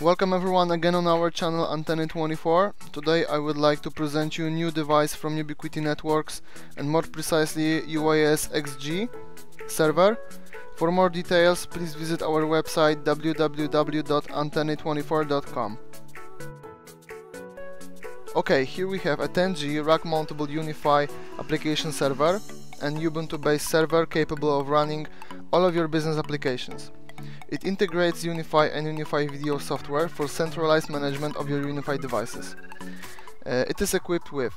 Welcome everyone again on our channel Anteny24. Today I would like to present you a new device from Ubiquiti Networks and more precisely UAS XG server. For more details please visit our website www.anteny24.com. Okay, here we have a 10G rack mountable UniFi application server and Ubuntu based server capable of running all of your business applications. It integrates UniFi and UniFi video software for centralized management of your UniFi devices. Uh, it is equipped with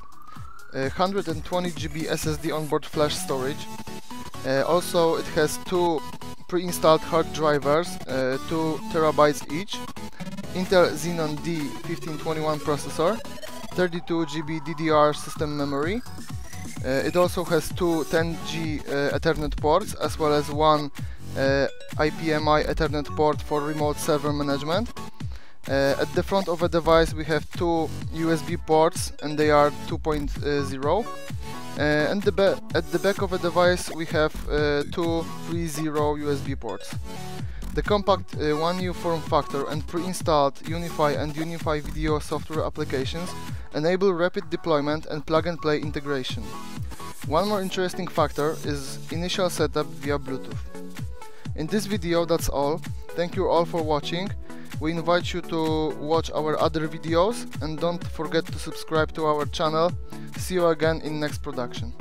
uh, 120 GB SSD onboard flash storage. Uh, also, it has two pre-installed hard drivers, uh, 2 terabytes each, Intel Xeon D1521 processor, 32 GB DDR system memory. Uh, it also has two 10G uh, Ethernet ports as well as one uh, IPMI Ethernet port for remote server management. Uh, at the front of a device we have two USB ports and they are 2.0 uh, and the at the back of a device we have uh, two 3.0 USB ports. The compact uh, One U form factor and pre-installed UniFi and UniFi video software applications enable rapid deployment and plug-and-play integration. One more interesting factor is initial setup via Bluetooth. In this video that's all. Thank you all for watching. We invite you to watch our other videos and don't forget to subscribe to our channel. See you again in next production.